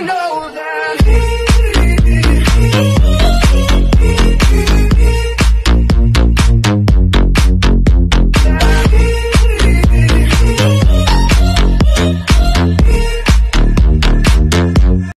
wanna know.